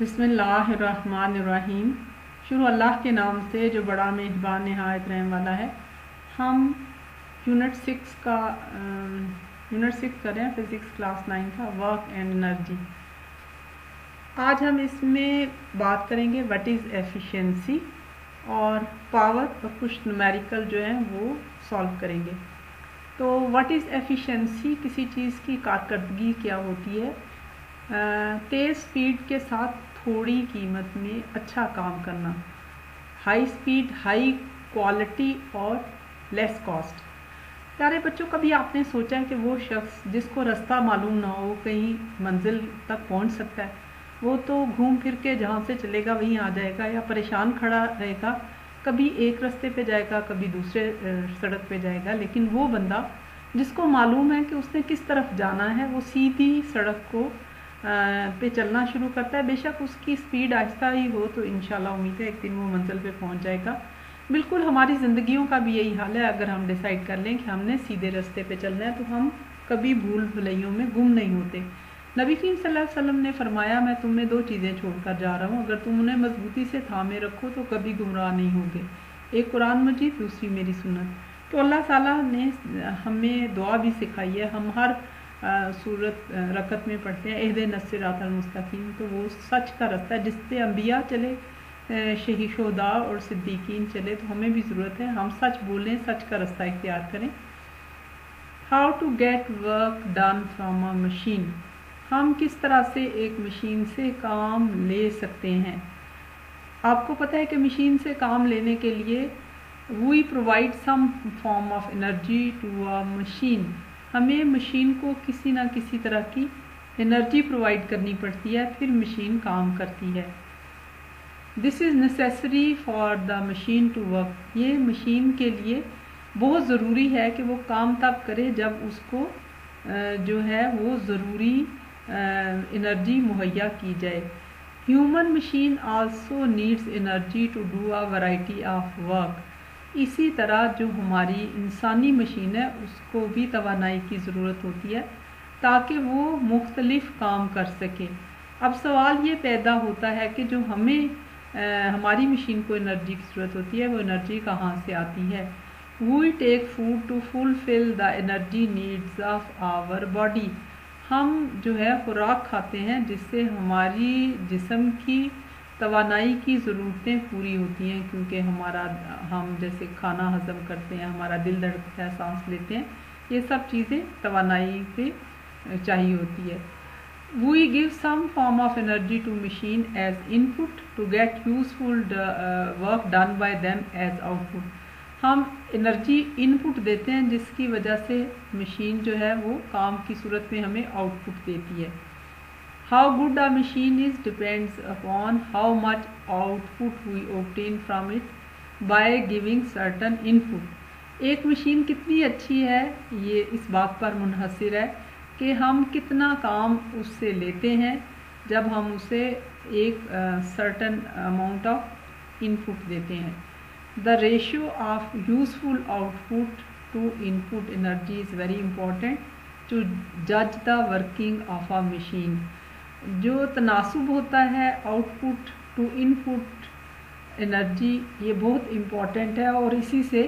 बिस्मिल्लाहिर्रहमानिर्रहीम। शुरू अल्लाह के नाम से, जो बड़ा मेहरबान, नहायत रहने वाला है। हम यूनिट सिक्स का यूनिट सिक्स कर रहे हैं, फिज़िक्स क्लास नाइन का, वर्क एंड एनर्जी। आज हम इसमें बात करेंगे व्हाट इज़ एफिशिएंसी और पावर और कुछ न्यूमेरिकल जो हैं, वो सॉल्व करेंगे। तो व्हाट इज़ एफिशिएंसी किसी चीज़ की कारकर्दगी क्या होती है? तेज़ स्पीड के साथ थोड़ी कीमत में अच्छा काम करना। हाई स्पीड हाई क्वालिटी और लेस कॉस्ट प्यारे बच्चों, कभी आपने सोचा है कि वो शख्स जिसको रास्ता मालूम ना हो, कहीं मंजिल तक पहुँच सकता है? वो तो घूम फिर के जहाँ से चलेगा, वहीं आ जाएगा या परेशान खड़ा रहेगा, कभी एक रास्ते पे जाएगा, कभी दूसरे सड़क पे जाएगा। लेकिन वो बंदा जिसको मालूम है कि उसने किस तरफ़ जाना है, वो सीधी सड़क को पे चलना शुरू करता है। बेशक उसकी स्पीड आहिस्ता ही हो तो इन उम्मीद है एक दिन वो मंजिल पे पहुँच जाएगा। बिल्कुल हमारी ज़िंदगियों का भी यही हाल है। अगर हम डिसाइड कर लें कि हमने सीधे रास्ते पे चलना है तो हम कभी भूल भुलैयों में गुम नहीं होते। नबी करीम वसल्लम ने फरमाया, मैं तुम्हें दो चीज़ें छोड़कर जा रहा हूँ। अगर तुम उन्हें मजबूती से थामे रखो तो कभी गुमराह नहीं होगे। एक कुरान मजीद, दूसरी मेरी सुनत तो अल्लाह ताला ने हमें दुआ भी सिखाई है। हम हर सूरत रकत में पढ़ते हैं अहद नसरात मुस्तकीम। तो वो सच का रास्ता है जिस पे अम्बिया चले शहीशोदा और सिद्दीकीन चले तो हमें भी ज़रूरत है, हम सच बोलें, सच का रास्ता इख्तियार करें। How to get work done from a machine हम किस तरह से एक मशीन से काम ले सकते हैं? आपको पता है कि मशीन से काम लेने के लिए we provide some form of energy to a machine हमें मशीन को किसी ना किसी तरह की एनर्जी प्रोवाइड करनी पड़ती है, फिर मशीन काम करती है। This is necessary for the machine to work ये मशीन के लिए बहुत ज़रूरी है कि वो काम तब करे जब उसको जो है वो ज़रूरी एनर्जी मुहैया की जाए। Human machine also needs energy to do a variety of work इसी तरह जो हमारी इंसानी मशीन है उसको भी तोानाई की ज़रूरत होती है ताकि वो मुख्तलिफ़ काम कर सके। अब सवाल ये पैदा होता है कि जो हमें आ, हमारी मशीन को एनर्जी की ज़रूरत होती है वो एनर्जी कहाँ से आती है? We take food to fulfil the energy needs of our body हम जो है खुराक खाते हैं जिससे हमारी जिसम की तोानाई की ज़रूरतें पूरी होती हैं क्योंकि हमारा, हम जैसे खाना हज़म करते हैं, हमारा दिल धड़कता है, सांस लेते हैं, ये सब चीज़ें तोानाई पे चाहिए होती है। We give some form of energy to machine as input to get useful work done by them as output हम एनर्जी इनपुट देते हैं जिसकी वजह से मशीन जो है वो काम की सूरत में हमें आउटपुट देती है। How good a machine is depends upon how much output we obtain from it by giving certain input. एक मशीन कितनी अच्छी है, ये इस बात पर मुनहसर है कि हम कितना काम उससे लेते हैं जब हम उसे एक सर्टन अमाउंट ऑफ़ इनपुट देते हैं the ratio of useful output to input energy is very important to जज the working of a machine जो तनासब होता है आउटपुट टू इनपुट एनर्जी ये बहुत इंपॉर्टेंट है और इसी से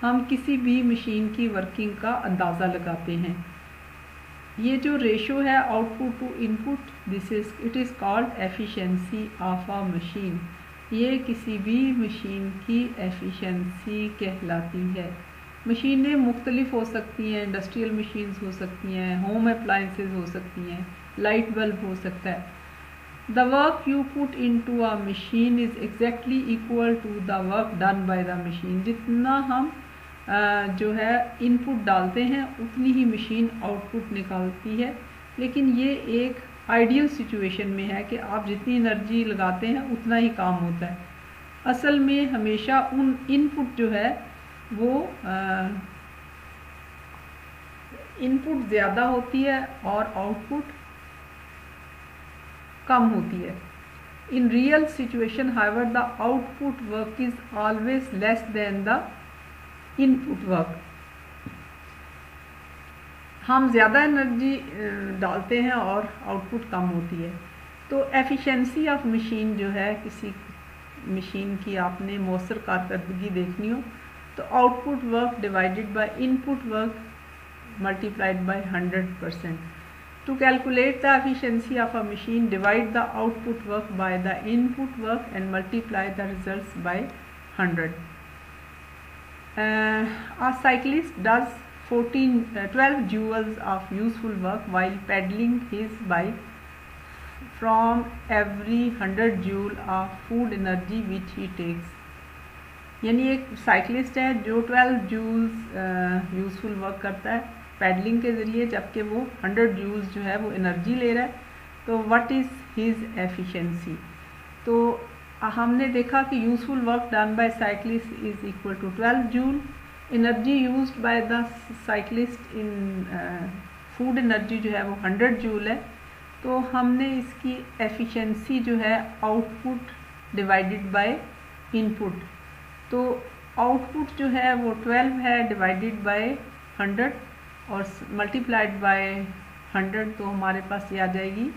हम किसी भी मशीन की वर्किंग का अंदाज़ा लगाते हैं। ये जो रेशो है output to input this is it is called efficiency of a machine ये किसी भी मशीन की एफिशिएंसी कहलाती है। मशीनें मुख्तलिफ़ हो सकती हैं इंडस्ट्रियल मशीन्स हो सकती हैं होम अप्लाइंसेस हो सकती हैं। लाइट बल्ब हो सकता है। The work you put into a machine is exactly equal to the work done by the machine जितना हम जो है इनपुट डालते हैं, उतनी ही मशीन आउटपुट निकालती है। लेकिन ये एक आइडियल सिचुएशन में है कि आप जितनी एनर्जी लगाते हैं, उतना ही काम होता है। असल में हमेशा उन इनपुट जो है, वो इनपुट ज़्यादा होती है और आउटपुट कम होती है। In real situation however the output work is always less than the input work हम ज़्यादा एनर्जी डालते हैं और आउटपुट कम होती है। तो एफिशिएंसी ऑफ़ मशीन जो है, किसी मशीन की आपने मौसर कारकर्दगी देखनी हो तो output work divided by input work multiplied by hundred percent To calculate the efficiency of a machine, divide the output work by the input work and multiply the results by 100. Uh, a cyclist does 14, uh, 12 joules of useful work while pedaling his bike from every 100 joule of food energy which he takes. यानी एक cyclist है जो 12 joules useful work करता है paddling के ज़रिए जबकि वो 100 जूल्स जो है वो एनर्जी ले रहा है। तो व्हाट इज़ हिज एफिशिएंसी तो हमने देखा कि useful work done by cyclist is equal to 12 joule energy used by the cyclist in food energy जो है वो 100 जूल है। तो हमने इसकी एफिशिएंसी जो है आउटपुट डिवाइडेड बाय इनपुट तो आउटपुट जो है वो 12 है डिवाइडेड बाय 100 और मल्टीप्लाइड बाय हंड्रेड तो हमारे पास ये आ जाएगी।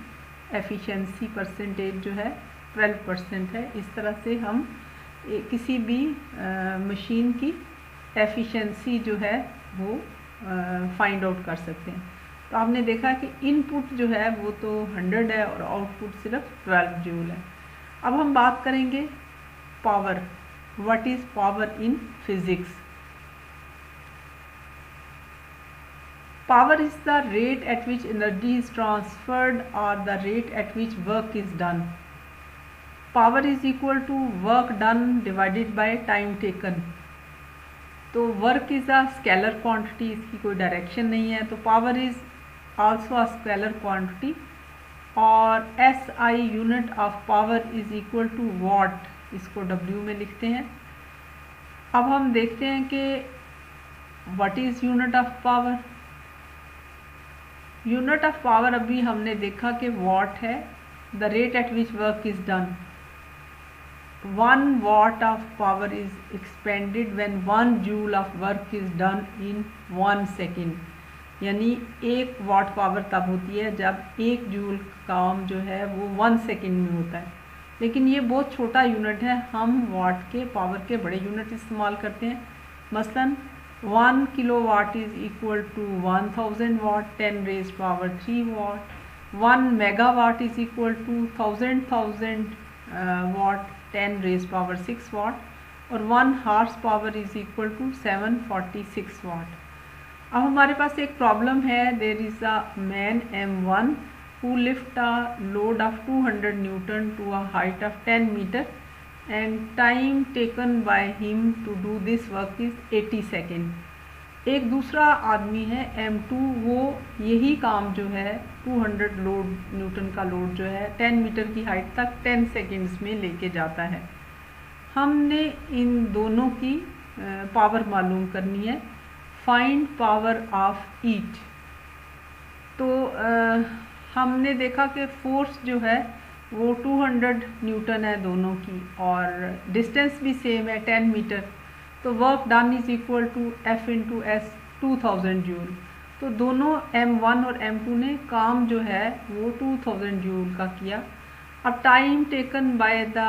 एफिशिएंसी परसेंटेज जो है ट्वेल्व परसेंट है। इस तरह से हम किसी भी मशीन की एफिशिएंसी जो है, वो फाइंड आउट कर सकते हैं। तो आपने देखा कि इनपुट जो है, वो तो हंड्रेड है और आउटपुट सिर्फ़ ट्वेल्व जूल है। अब हम बात करेंगे power what is power in physics Power is the rate at which energy is transferred or the rate at which work is done. Power is equal to work done divided by time taken. तो work is a scalar quantity इसकी कोई direction नहीं है तो power is also a scalar quantity और S I unit of power is equal to watt इसको W में लिखते हैं अब हम देखते हैं कि what is unit of power unit of power अभी हमने देखा कि वॉट है, the rate at which work is done. One watt of power is expended when one joule of work is done in one second. यानी एक what power तब होती है जब एक जूल काम जो है वो वन सेकेंड में होता है। लेकिन ये बहुत छोटा यूनिट है, हम वॉट के पावर के बड़े यूनिट इस्तेमाल करते हैं। मसलन one kilo watt is equal to one thousand watt ten raise power three watt one mega watt is equal to thousand thousand watt ten raise power six watt और one horse power is equal to seven forty six watt अब हमारे पास एक problem है. There is a man M one who lift a load of two hundred newton to a height of ten metre and time taken by him to do this work is 80 second एक दूसरा आदमी है M2 वो यही काम जो है 200 load newton का लोड जो है 10 मीटर की हाइट तक 10 सेकेंड्स में लेके जाता है। हमने इन दोनों की पावर मालूम करनी है। फाइंड पावर ऑफ़ ईट तो आ, हमने देखा कि फोर्स जो है वो 200 न्यूटन है दोनों की, और डिस्टेंस भी सेम है 10 मीटर तो work done is equal to F into S two thousand joule तो दोनों M1 और M2 ने काम जो है, वो 2000 जूल का किया. अब time taken by the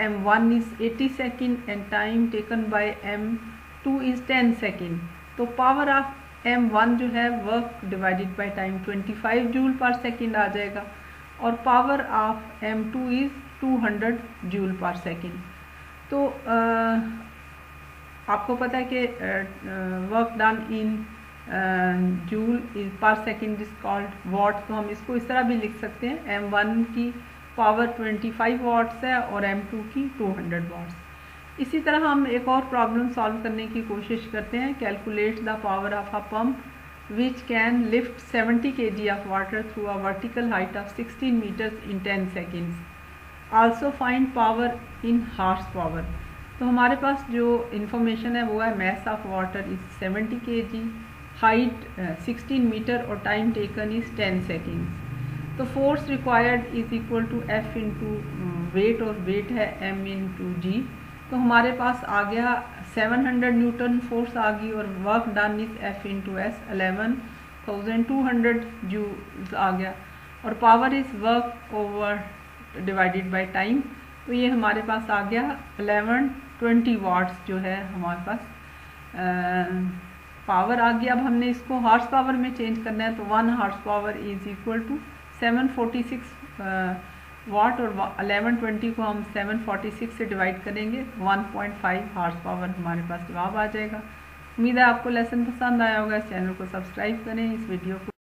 M1 is 80 second and time taken by M2 is 10 second तो पावर ऑफ़ M1 जो है work divided by time 25 joule per second आ जाएगा. और power of M two is two hundred joule per second तो आ, आपको पता है कि work done in joule is per second is called watt तो हम इसको इस तरह भी लिख सकते हैं एम वन की पावर ट्वेंटी फाइव वाट्स है और एम टू की टू हंड्रेड वाट्स इसी तरह हम एक और प्रॉब्लम सॉल्व करने की कोशिश करते हैं calculate the power of a pump which can lift 70 kg of water through a vertical height of 16 meters in 10 seconds. Also find power in power. तो हमारे पास जो इंफॉर्मेशन है वो है mess of water is 70 K G height 16 metre और time taken is 10 seconds तो force required is equal to F into weight और वेट है एम इंटू जी तो हमारे पास आ गया 700 न्यूटन फोर्स आ गई और work done is F to S eleven thousand two hundred joules आ गया। और power is work over divided by time तो ये हमारे पास आ गया अलेवन ट्वेंटी वाट्स जो है हमारे पास। पावर आ गया। अब हमने इसको हार्स पावर में चेंज करना है तो one horse power is equal to seven forty six watt और अलेवन ट्वेंटी को हम सेवन फोर्टी सिक्स से डिवाइड करेंगे one point five horse power हमारे पास जवाब आ जाएगा। उम्मीद है आपको लेसन पसंद आया होगा। इस चैनल को सब्सक्राइब करें, इस वीडियो को